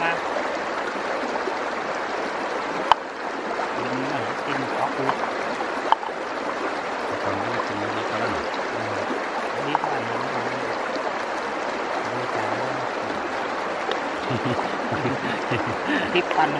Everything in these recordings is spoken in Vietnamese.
มากินขอกูตอนนี้กินดีกันดีกว่าน้องดีกันทิปปัน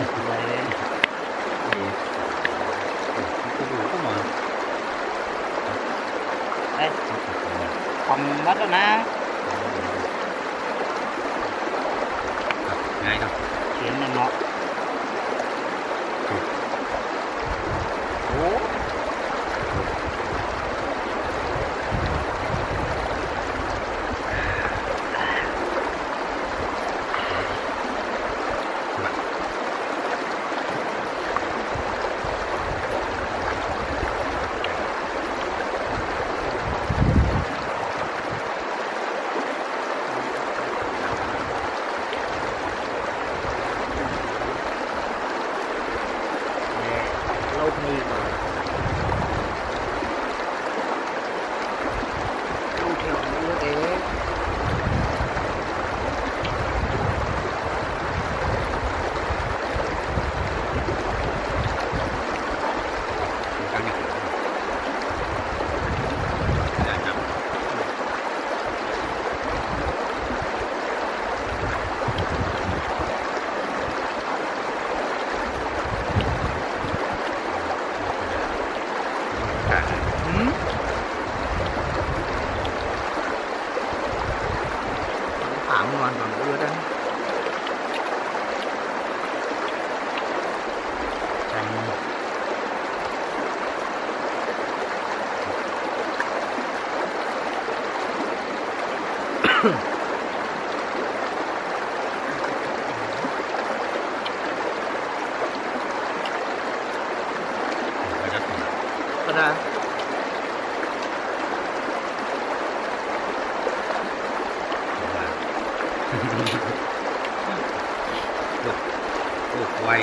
Quay.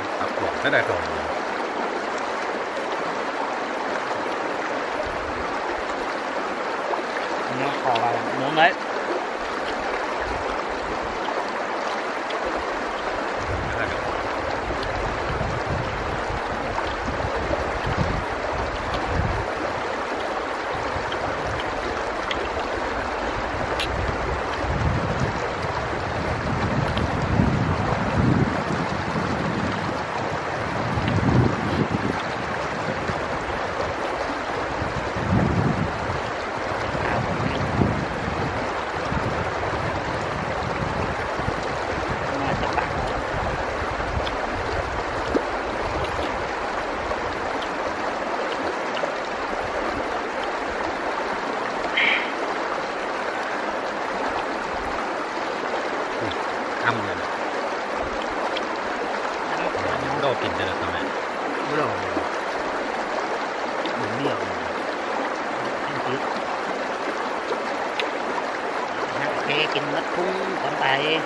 Mà tập quẩn thế này rồi. Nó khó vào muốn đấy. Âm rồi nè Nó đồ tìm được rồi này bắt đầu đúng nhiều anh chị Hãy kê kinh mất cung con tay anh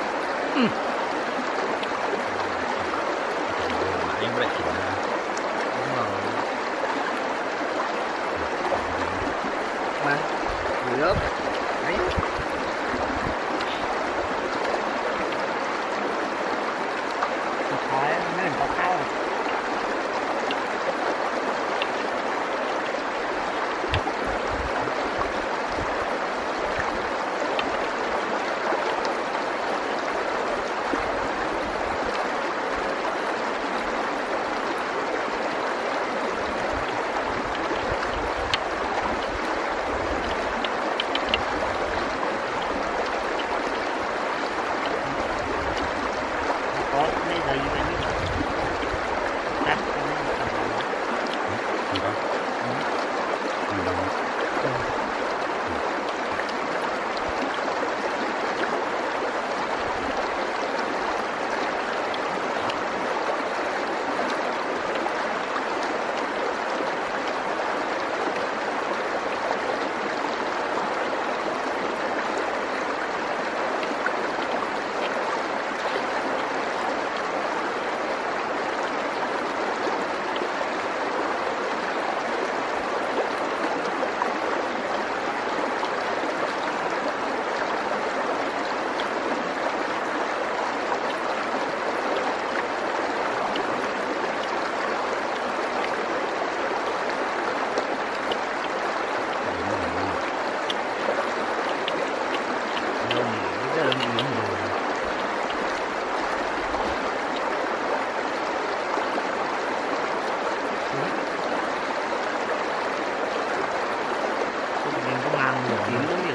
có mang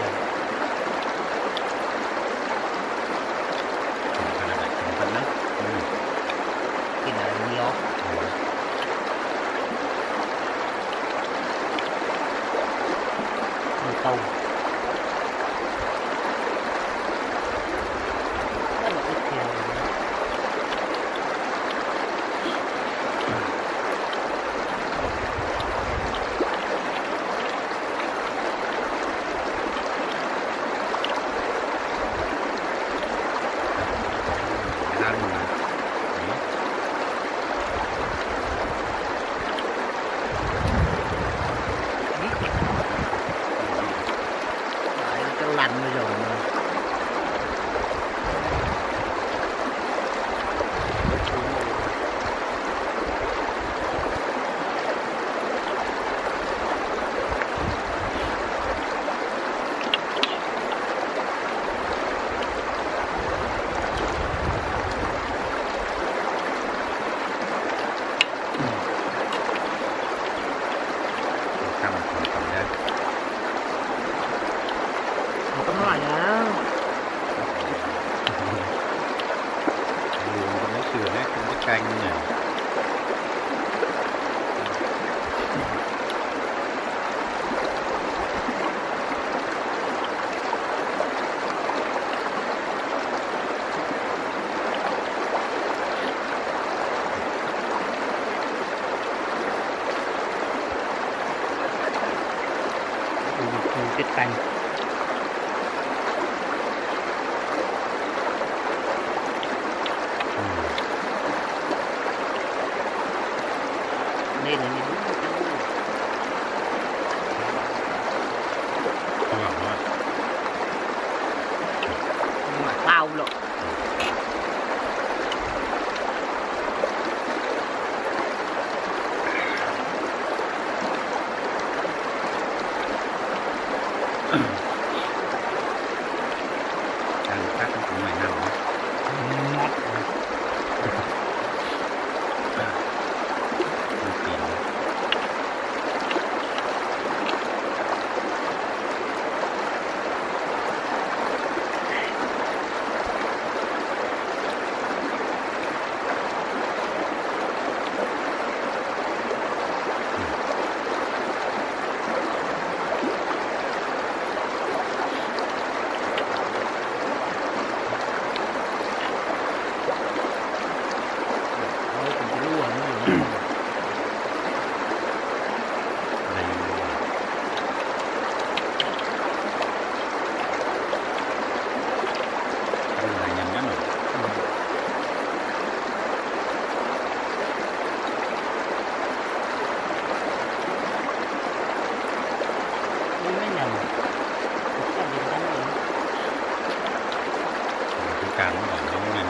cảm nó còn nóng lên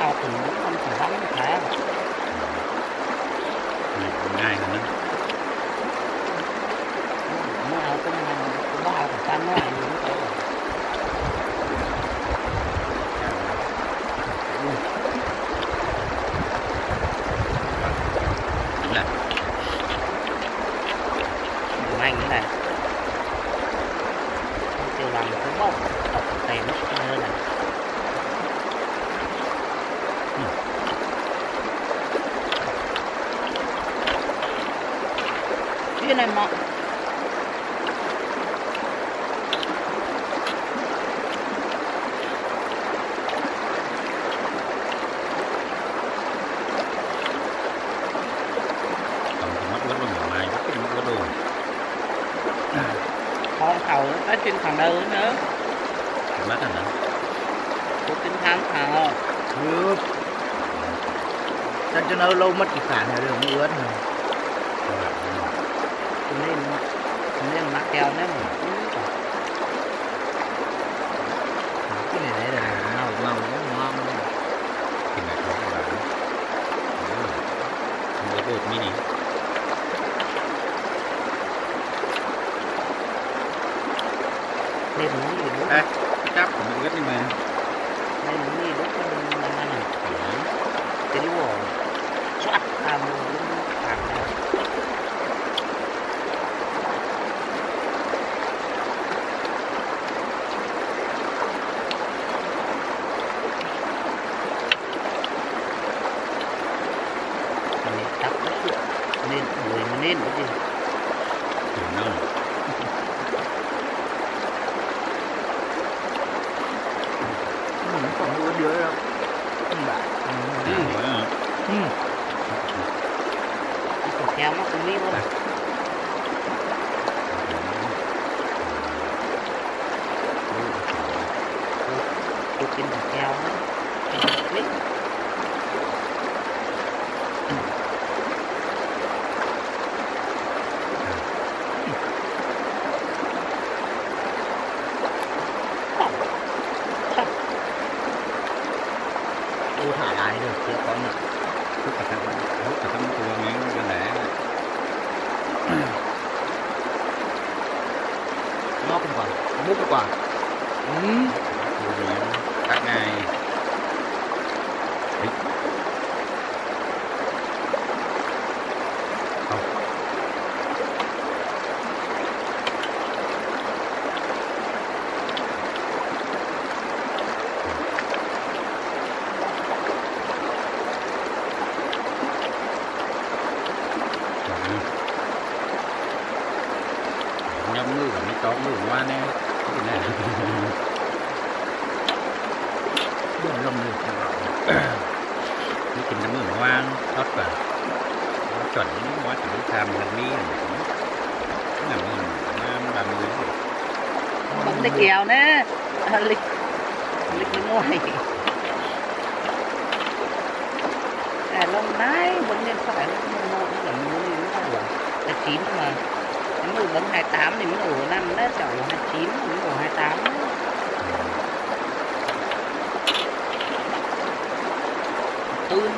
tao từng bốn năm thằng bán một thẻ ngày nữa nó ăn cũng mua ai cũng bán nó เรามัดกี่ขาเนี่ยเรื่องเอื้อนเนี่ยเล่นเล่นนัแก้วนั่น kinh thật cao đó. Click. mình ngoan thật là nó chuẩn nó chuẩn tham là mi là mình là mình nam, ba mươi bấm lịch kéo nè. À, lịch lịch nước ngoài. À lâu nay vẫn nên phải lúc mười một là mười mười là là chín mà. Cái mười bấm hai tám thì mới đủ năm đó chảo hai chín mới đủ hai tám tư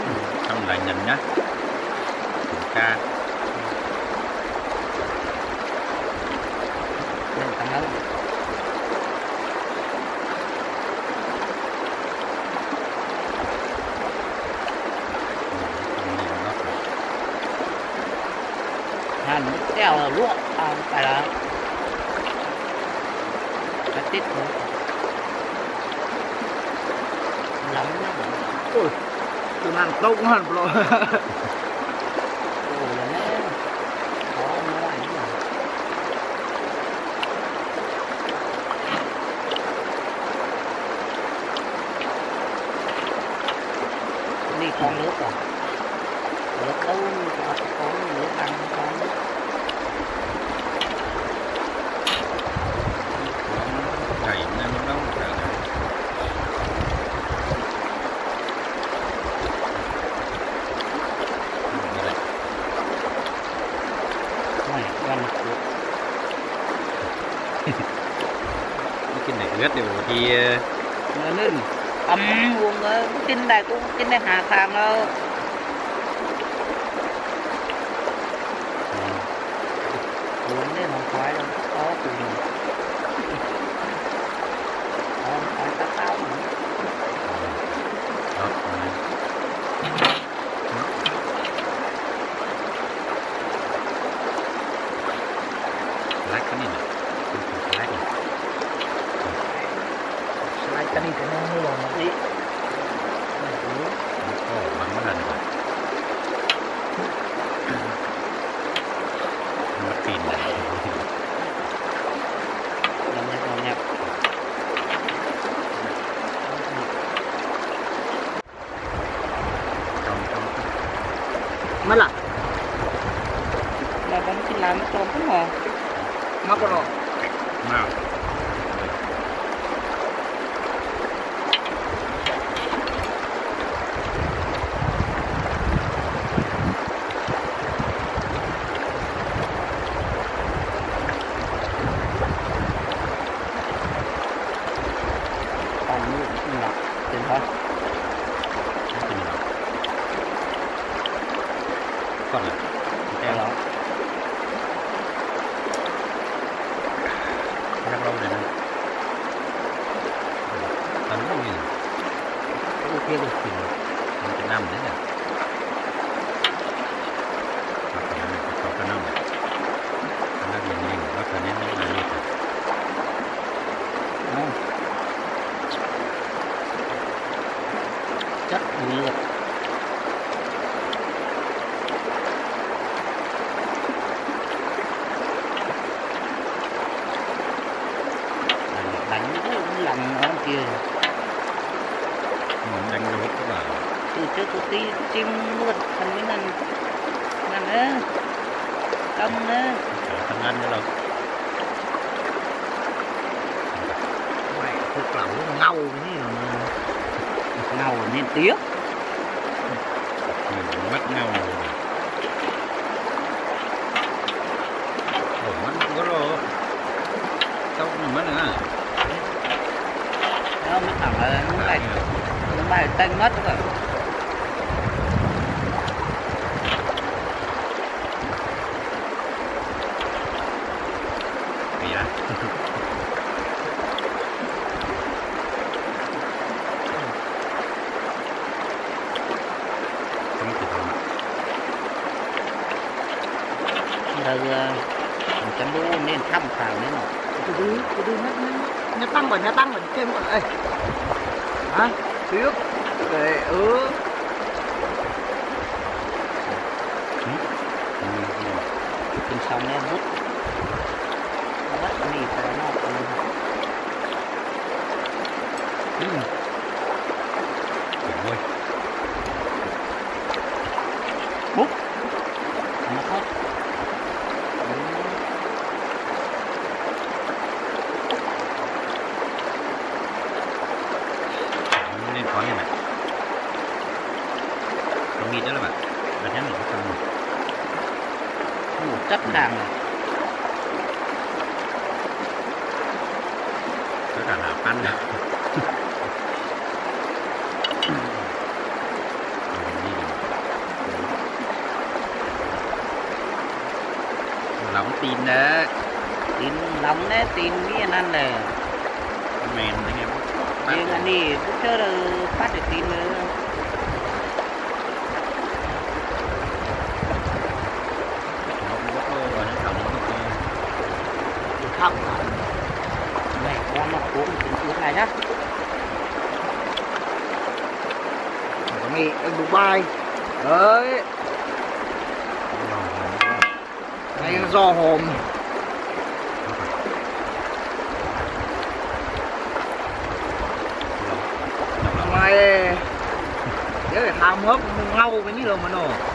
xong lại nhìn nhá. Kiểm tra. Hàn kèo là luộc. À, phải là. Cái tít nữa Lắm nó ôi từ nàng tông hẳn mà đi con nước rồi. Nước đâu có có nước ăn con chảy nên nó đâu chảy này con nước rất này thì nó nên ấm luôn ơ tin này cũng tin đây hạ khang nên tiếc nhìn mắt nhau rồi mắt có rồi đâu mà mất nữa nó mới thẳng là nó lại nó lại tanh mất ฉันรู้เน้นข้ามข่าวนี่หรอกดูดูดูนะนะตั้งก่อนนะตั้งก่อนเข้มก่อนเอ้ยฮะซื้อเอ้ยเออ nóng tin đó. Tin nóng đấy tin biết ăn là mềm em nhưng anh đi cũng chưa phát được tin nữa. Không. Này con nó uống này nhá. Có nghe Dubai đấy. do hồn mày nếu là tham hớp ngâu cái như rồi mà nổ.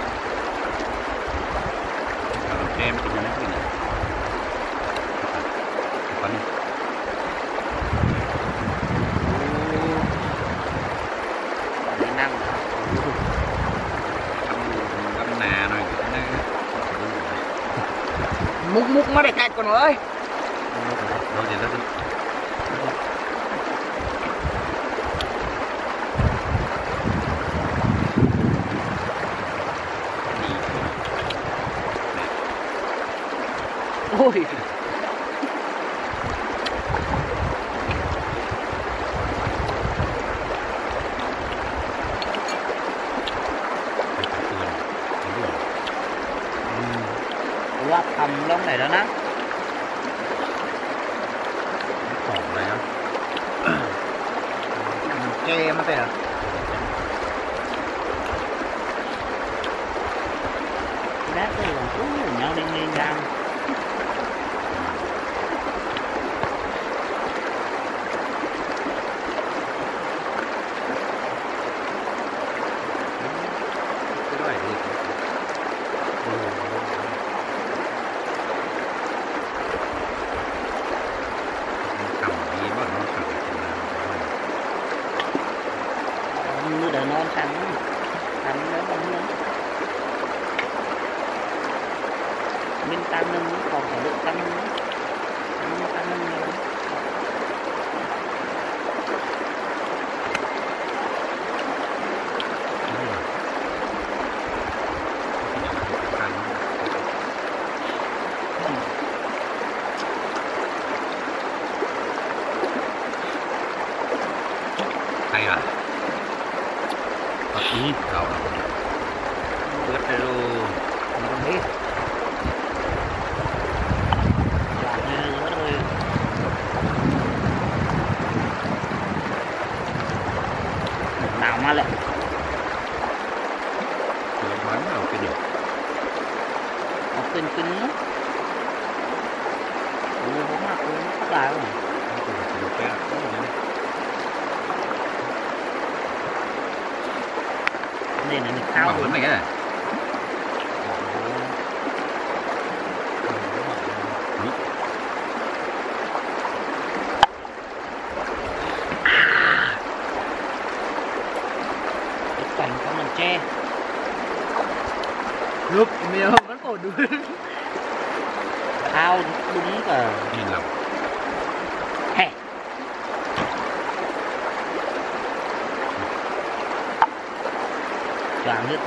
gạch của nó ơi đâu Ôi. như đời non thắng thắng nó bóng lắm mình tăng lên còn phải được tăng nâng tăng nâng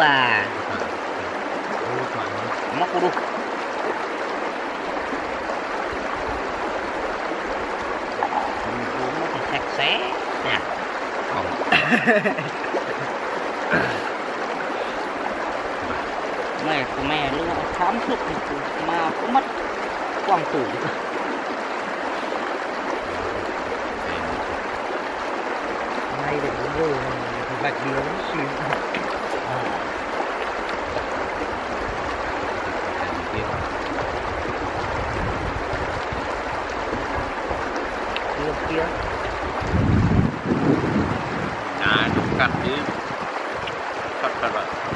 Opa! Makuru. Sạch sẽ. Nè. here, here. Nah, cut this. Cut, cut, cut.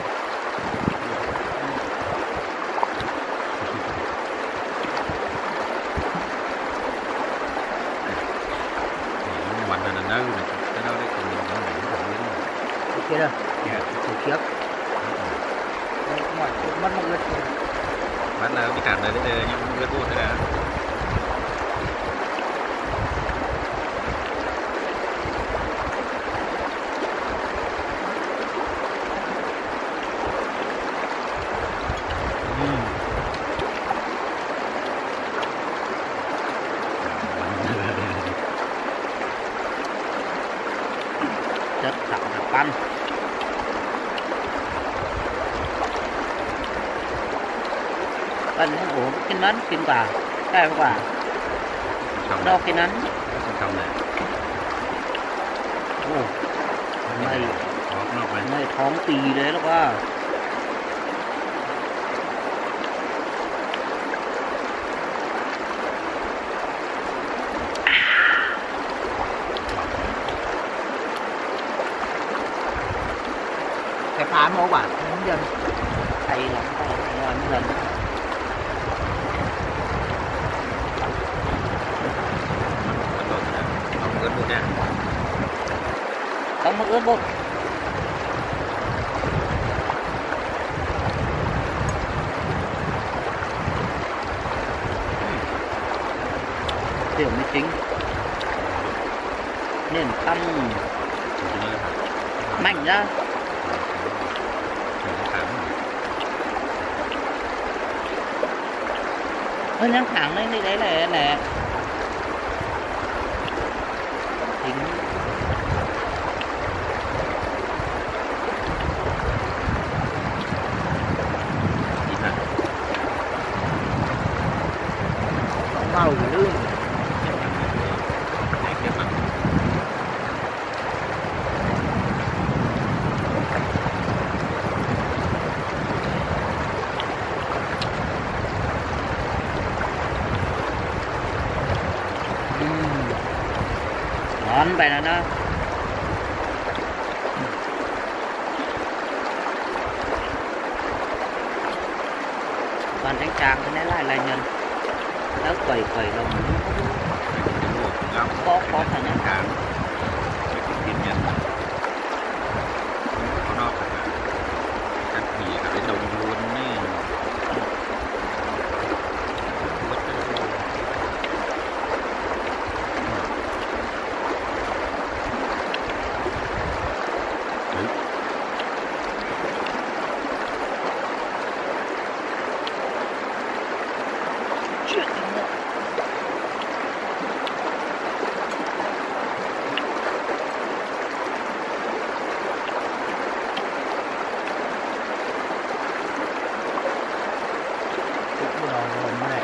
นั้นกินกว่าได้กว่าดอกกินนั้นโอ้ไม่ไม่ท้องตีเลยแล้วว่า hơi nhăn thẳng lên đi đấy nè nè tính màu nữa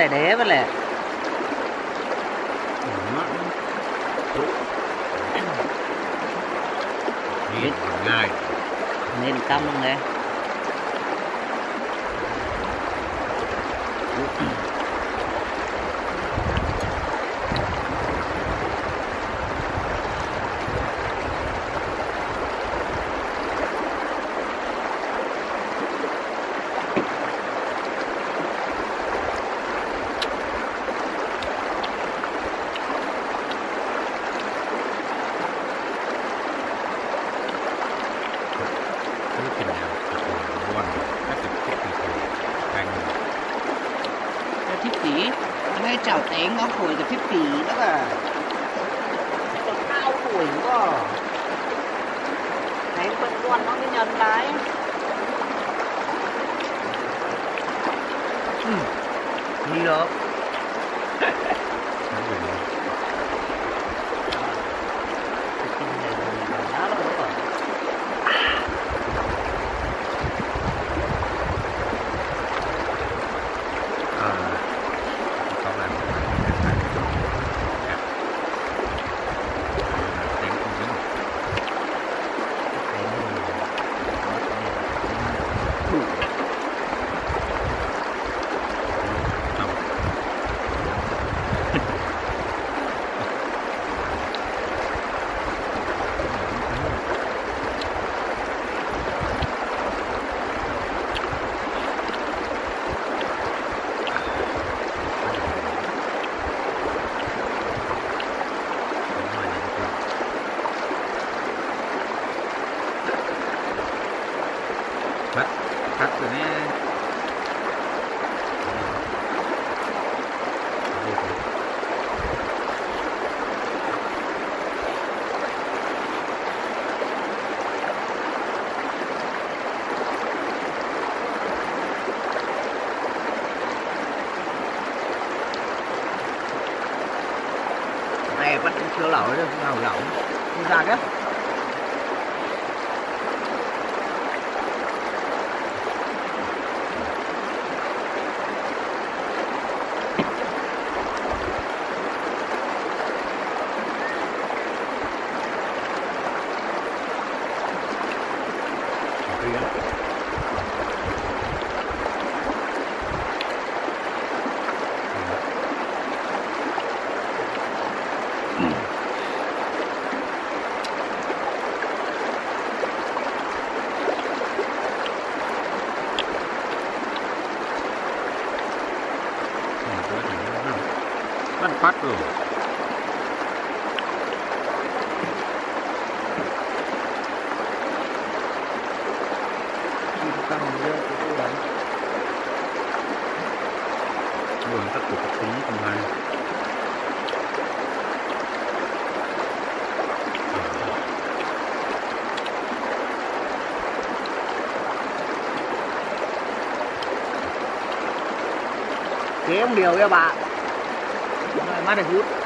này ഡേവല്ലേ Nên cong nè đẹp á, chưa lỗi đâu, hầu lỏng. Ra cái ghế điều các bạn. Rồi, mát này hút.